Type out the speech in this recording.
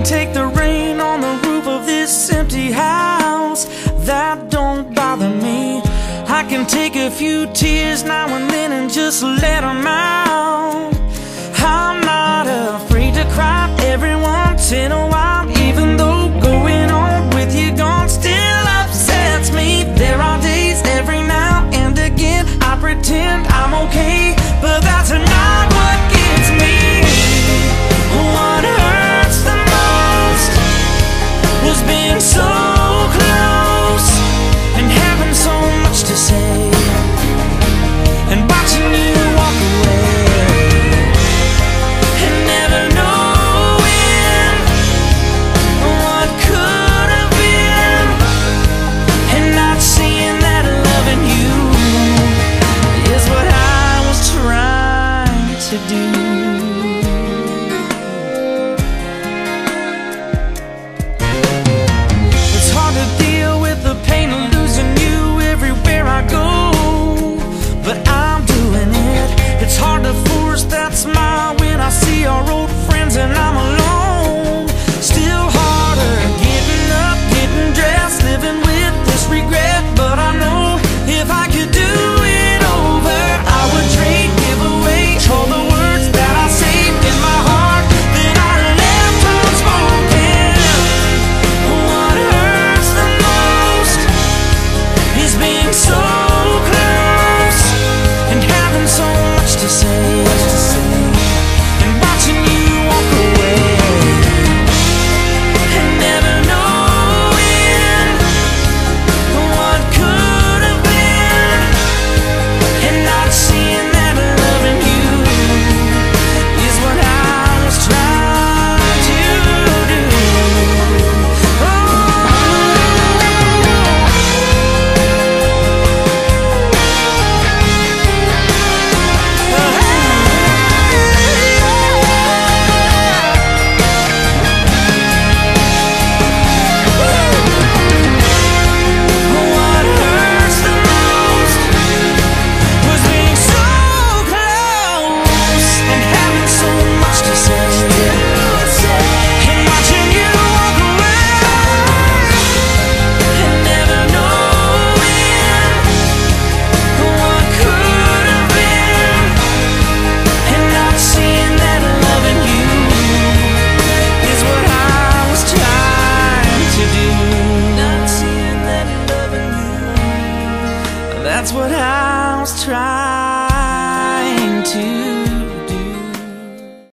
can take the rain on the roof of this empty house. That don't bother me. I can take a few tears now and then and just let them out. I'm not afraid to cry, everyone's in do. That's what I was trying to